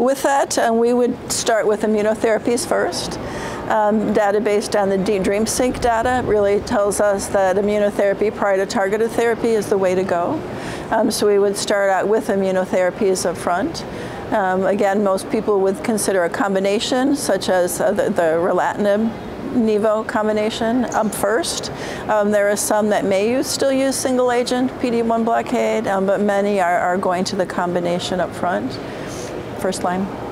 With that, we would start with immunotherapies first. Um, data based on the DREAMseq data really tells us that immunotherapy prior to targeted therapy is the way to go. Um, so we would start out with immunotherapies up front. Um, again, most people would consider a combination, such as uh, the, the relatlimab Nivo combination up first. Um, there are some that may use, still use single agent PD-1 blockade, um, but many are, are going to the combination up front first line.